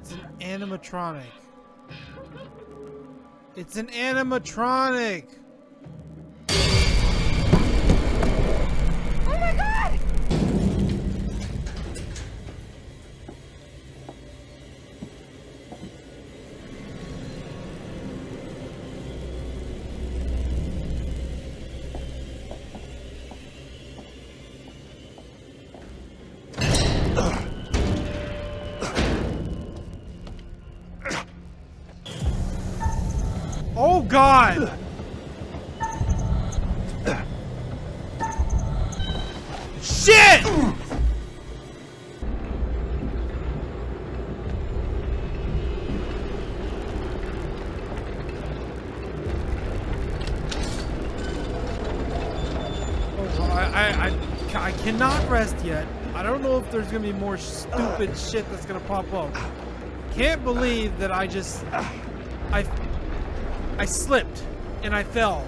It's an animatronic. It's an animatronic! I, I, I, cannot rest yet. I don't know if there's gonna be more stupid shit that's gonna pop up. Can't believe that I just, I, I slipped and I fell.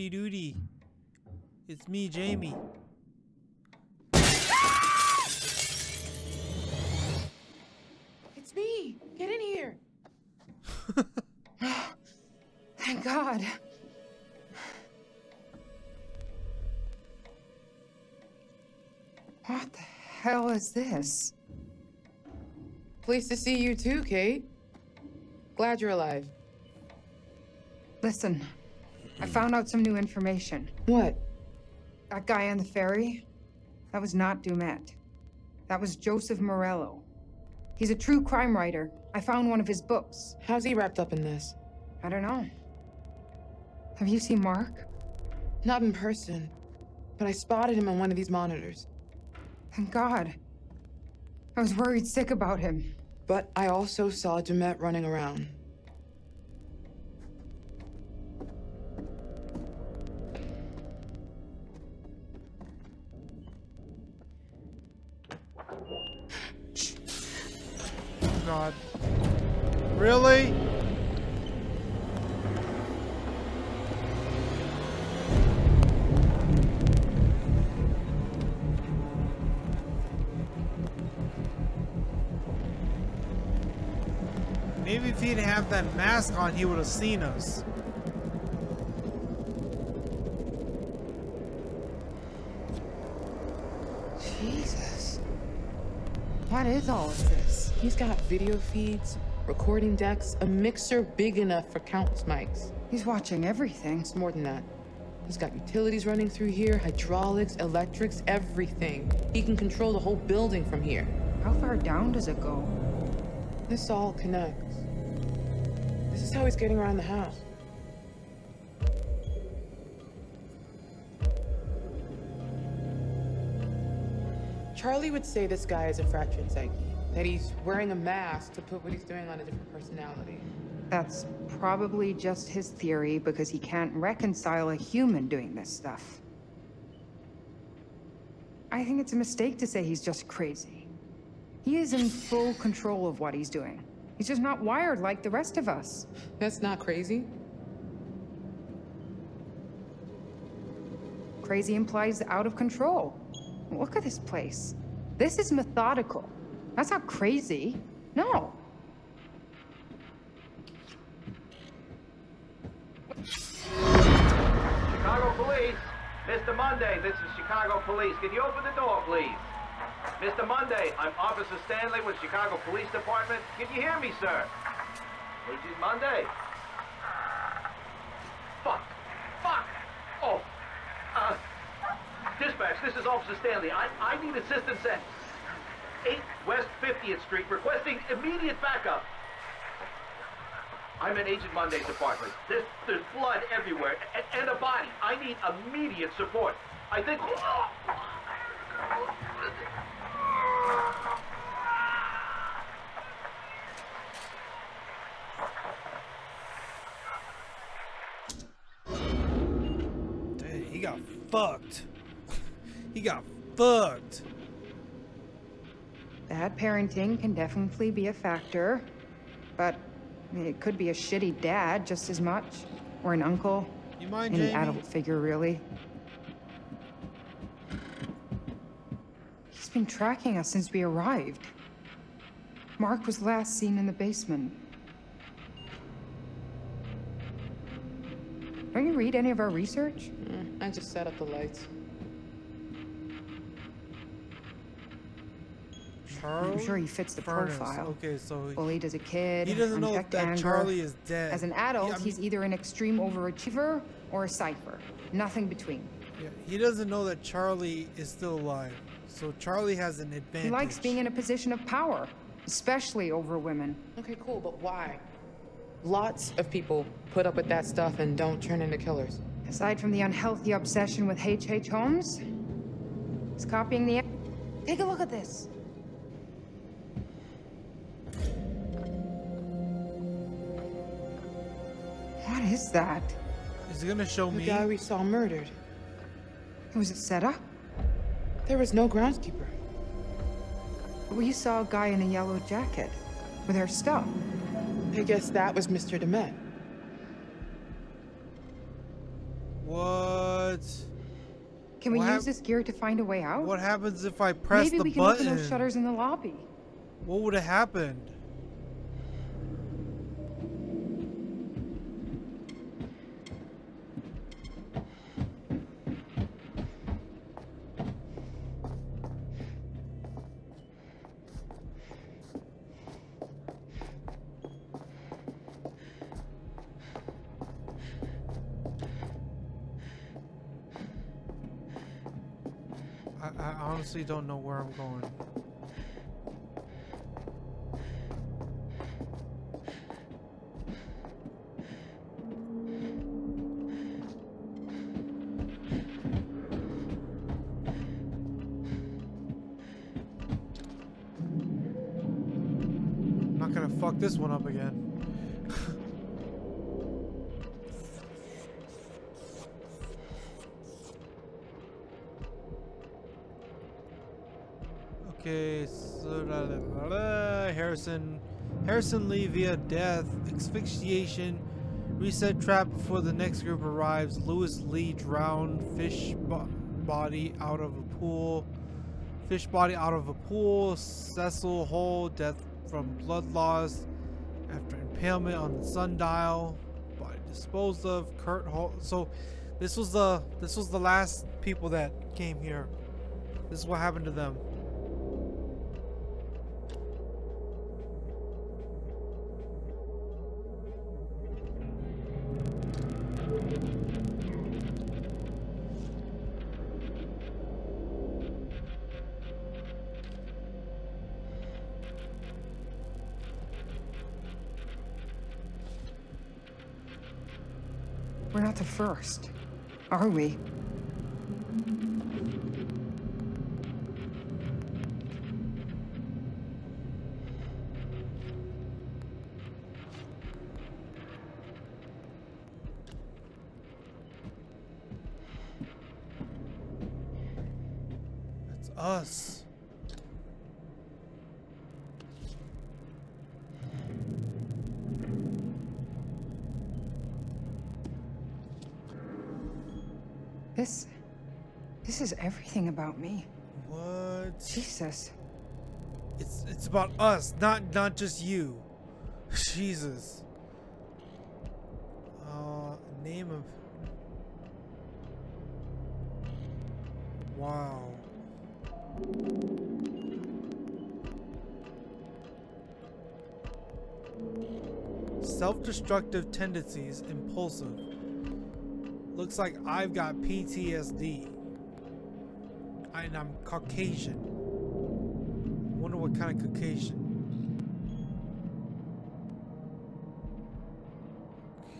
Howdy doody. It's me, Jamie. It's me! Get in here! Thank God. What the hell is this? Pleased to see you too, Kate. Glad you're alive. Listen, I found out some new information. What? That guy on the ferry, that was not Du'Met. That was Joseph Morello. He's a true crime writer. I found one of his books. How's he wrapped up in this? I don't know. Have you seen Mark? Not in person, but I spotted him on one of these monitors. Thank God. I was worried sick about him. But I also saw Du'Met running around. Really? Maybe if he didn't have that mask on, he would have seen us. Jesus. What is all of this? He's got video feeds, recording decks, a mixer big enough for countless mics. He's watching everything. It's more than that. He's got utilities running through here, hydraulics, electrics, everything. He can control the whole building from here. How far down does it go? This all connects. This is how he's getting around the house. Charlie would say this guy is a fractured psyche, that he's wearing a mask to put what he's doing on a different personality. That's probably just his theory because he can't reconcile a human doing this stuff. I think it's a mistake to say he's just crazy. He is in full control of what he's doing. He's just not wired like the rest of us. That's not crazy. Crazy implies out of control. Look at this place. This is methodical. That's not crazy. No. Chicago Police. Mr. Monday, this is Chicago Police. Can you open the door, please? Mr. Monday, I'm Officer Stanley with Chicago Police Department. Can you hear me, sir? Agent Monday. Fuck. Fuck. Oh. Uh, dispatch, this is Officer Stanley. I, I need assistance 8 West 50th Street, requesting immediate backup. I'm in Agent Monday's department. There's, there's blood everywhere and, and a body. I need immediate support. I think. Dude, he got fucked. He got fucked. Bad parenting can definitely be a factor, but it could be a shitty dad just as much, or an uncle, You mind, any Jamie? adult figure really. He's been tracking us since we arrived. Mark was last seen in the basement. Don't you read any of our research? Mm, I just set up the lights. Charlie I'm sure he fits the Furnace. profile. Okay, so Bullied as a kid, he doesn't know unchecked that anger. Charlie is dead. As an adult, Yeah, I mean, he's either an extreme overachiever or a cipher. Nothing between. yeah, he doesn't know that Charlie is still alive. So Charlie has an advantage. He likes being in a position of power, especially over women. Okay, cool, but why? Lots of people put up with that stuff and don't turn into killers. Aside from the unhealthy obsession with H.H. H. Holmes, he's copying the. Take a look at this. Is that? Is it gonna show The me? guy we saw murdered. Was it set up? There was no groundskeeper. We saw a guy in a yellow jacket with our stuff. I guess that was Mr. Du'Met. What? Can we What use this gear to find a way out? What happens if I press Maybe the we can button? open those shutters in the lobby. What would have happened? Honestly don't know where I'm going. I'm not gonna fuck this one up again. Okay, Harrison, Harrison Lee via death, asphyxiation, reset trap before the next group arrives. Lewis Lee drowned, fish bo- body out of a pool, fish body out of a pool. Cecil Hole, death from blood loss after impalement on the sundial. Body disposed of. Kurt Hole. So, this was the this was the last people that came here. This is what happened to them. We're not the first, are we? It's us. This. This is everything about me. What? Jesus. It's it's about us, not not just you. Jesus. Uh, name of. Wow. Self-destructive tendencies, impulsive. Looks like I've got PTSD. And I'm Caucasian. Wonder what kind of Caucasian.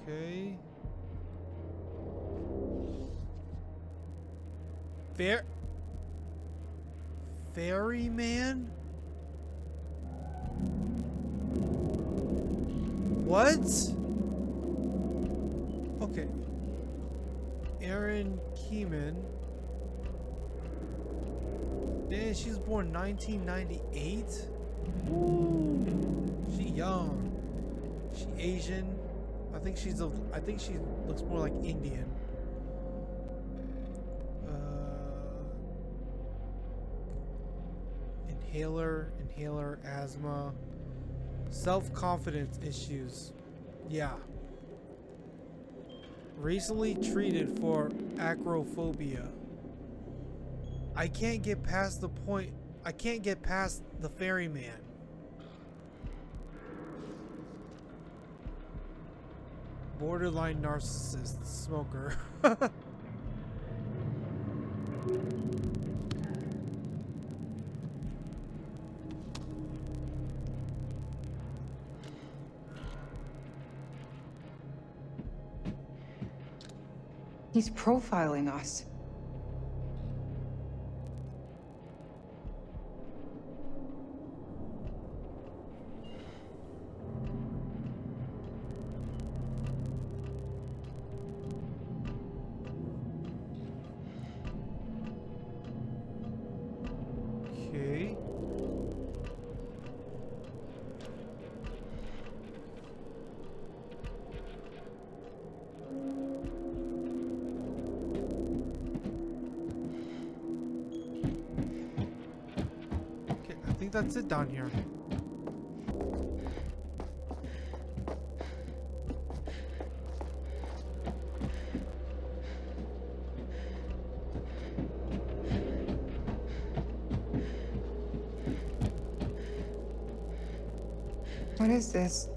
Okay. Fair. Ferryman? What? Erin Keenan. Damn, she's born 1998? Woo! She young. She Asian. I think she's a. I think she looks more like Indian. Uh, inhaler, inhaler, asthma, self-confidence issues. Yeah. Recently treated for acrophobia. I can't get past the point. I can't get past the ferryman. Borderline narcissist smoker. He's profiling us. okay. Think that's it down here. What is this?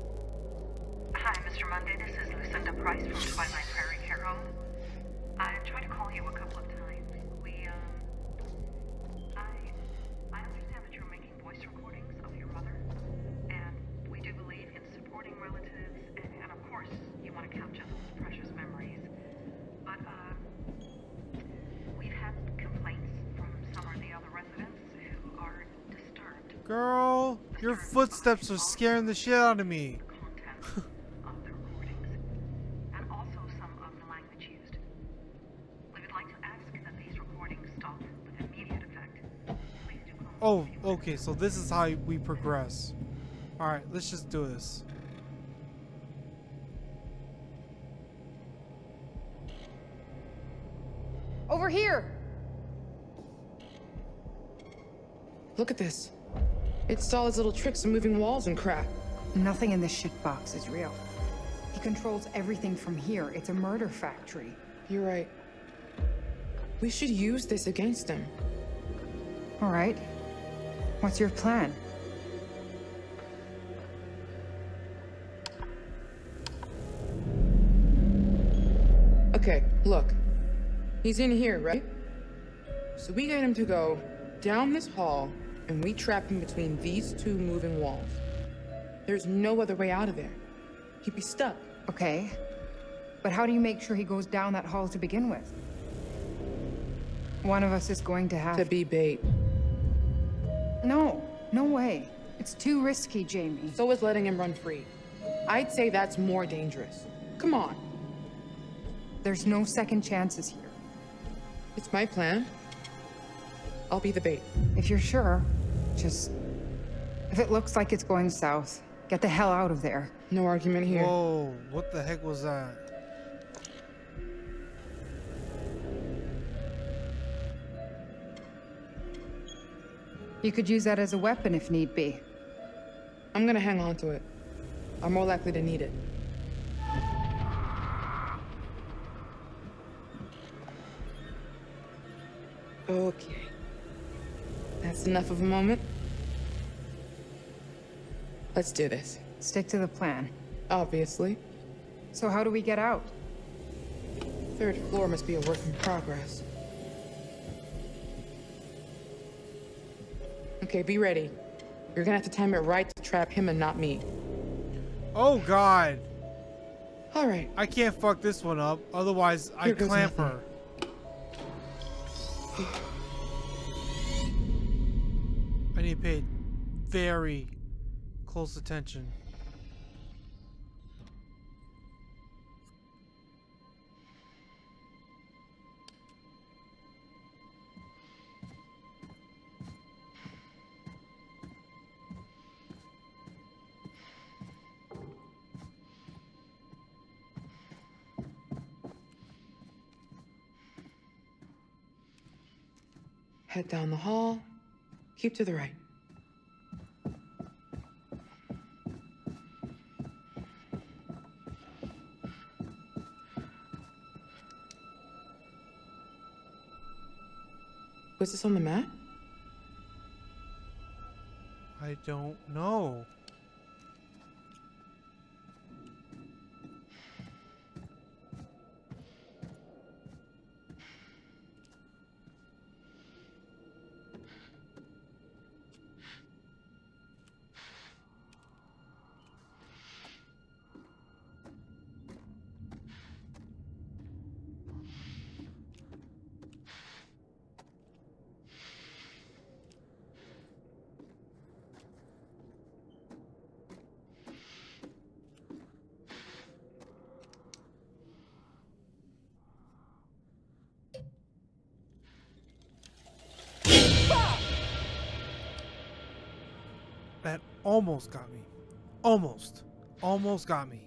Girl, your footsteps are scaring the shit out of me. content of the recordings, and also some of the language used. We would like to ask that these recordings stop with immediate effect. Please do call Oh, okay, so this is how we progress. Alright, let's just do this. Over here! Look at this. It's all his little tricks of moving walls and crap. Nothing in this shitbox is real. He controls everything from here. It's a murder factory. You're right. We should use this against him. All right. What's your plan? Okay, look. He's in here, right? So we get him to go down this hall, and we trap him between these two moving walls. There's no other way out of there. He'd be stuck. Okay. But how do you make sure he goes down that hall to begin with? One of us is going to have To be bait. No, no way. It's too risky, Jamie. So is letting him run free. I'd say that's more dangerous. Come on. There's no second chances here. It's my plan. I'll be the bait. If you're sure, just. If it looks like it's going south, get the hell out of there. No argument here. Whoa, what the heck was that? You could use that as a weapon if need be. I'm gonna hang on to it. I'm more likely to need it. Okay. That's enough of a moment. Let's do this. Stick to the plan. Obviously. So, how do we get out? Third floor must be a work in progress. Okay, be ready. You're gonna have to time it right to trap him and not me. Oh god, All right. I can't fuck this one up. Otherwise, I Here goes clamp nothing. her. paid very close attention. Head down the hall, keep to the right. Was this on the map? I don't know. Almost got me. Almost. Almost got me.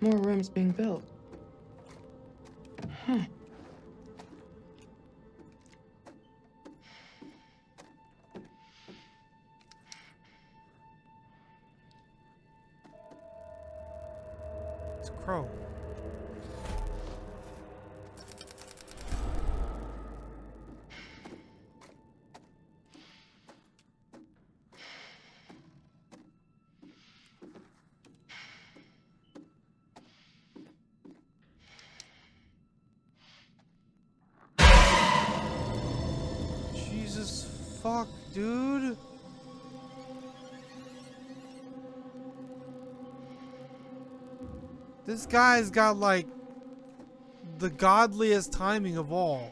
More rooms being built. Dude. This guy's got like the godliest timing of all.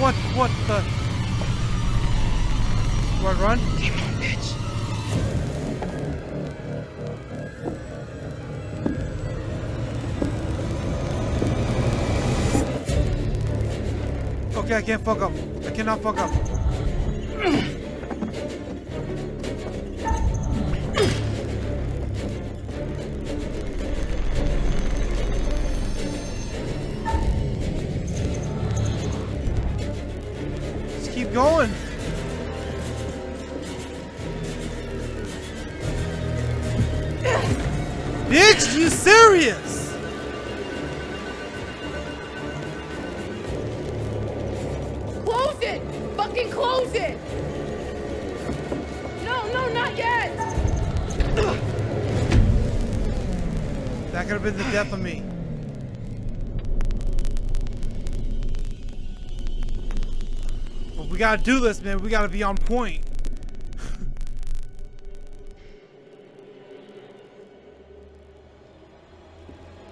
What? What the? Run? On, bitch. Okay, I can't fuck up. I cannot fuck up. Gotta do this, man. We gotta be on point.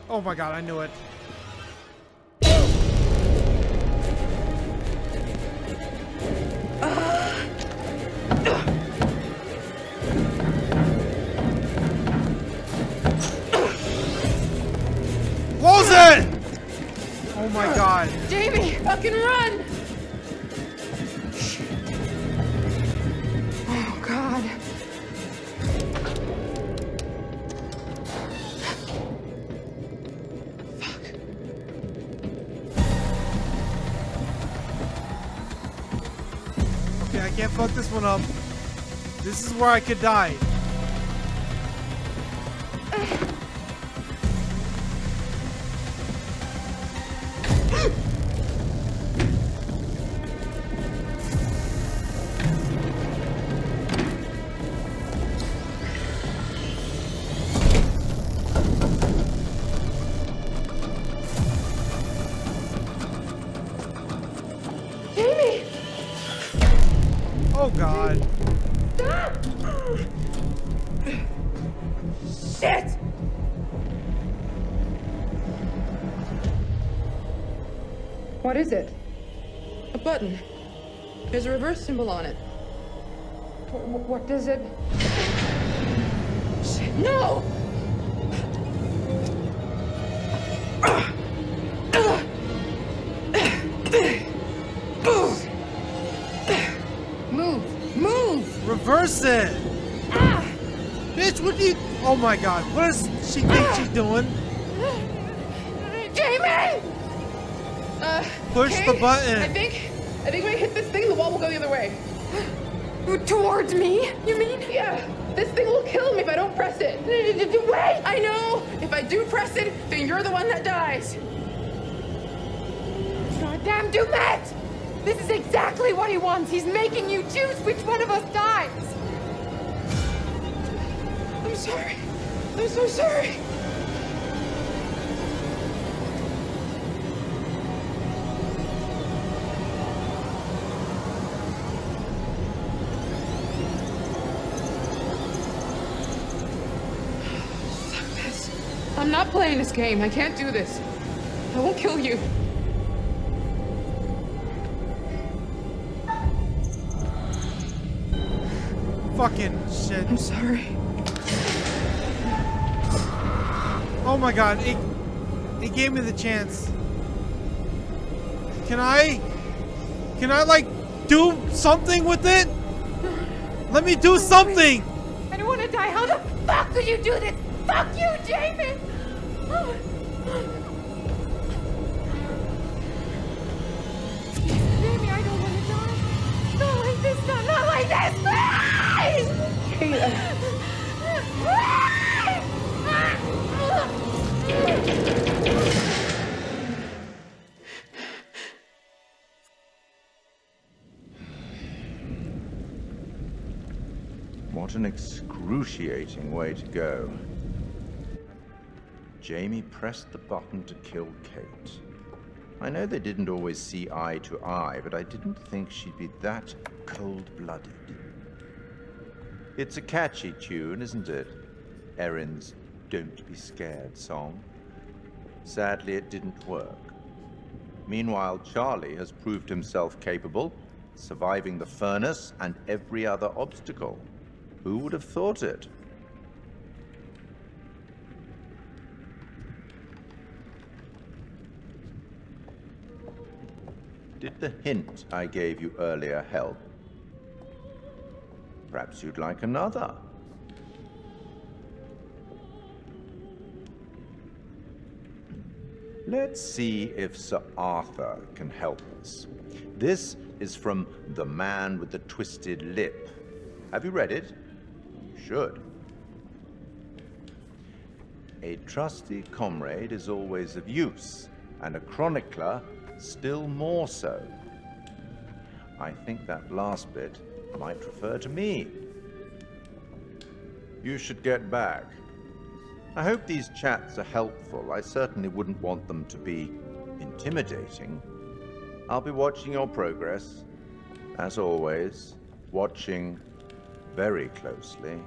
oh my god, I knew it. Close it! Oh my god. Jamie, fucking run! I can't fuck this one up. This is where I could die. symbol on it. Wh- wh- what does it? No! Move! Move! Reverse it! Bitch, what do you... Oh my god, what does she think she's doing? Jamie! Uh, Push okay, the button. I think, I think when I hit this thing, the wall will go the other way. Towards me, you mean? Yeah, this thing will kill me if I don't press it. Wait! I know! If I do press it, then you're the one that dies. Goddamn Du'Met! This is exactly what he wants. He's making you choose which one of us dies. I'm sorry. I'm so sorry. Not playing this game. I can't do this. I won't kill you. Fucking shit. I'm sorry. Oh my god, it, it gave me the chance. Can I? Can I, like, do something with it? Let me do something! I don't want to die. How the fuck could you do this? Fuck you, Jamie! What an excruciating way to go. Jamie pressed the button to kill Kate. I know they didn't always see eye to eye, but I didn't think she'd be that cold-blooded. It's a catchy tune, isn't it? Erin's Don't Be Scared song. Sadly, it didn't work. Meanwhile, Charlie has proved himself capable, surviving the furnace and every other obstacle. Who would have thought it? The hint I gave you earlier help? Perhaps you'd like another. Let's see if Sir Arthur can help us. This is from The Man with the Twisted Lip. Have you read it? You should. A trusty comrade is always of use, and a chronicler still more so. I think that last bit might refer to me. You should get back. I hope these chats are helpful. I certainly wouldn't want them to be intimidating. I'll be watching your progress, as always, watching very closely.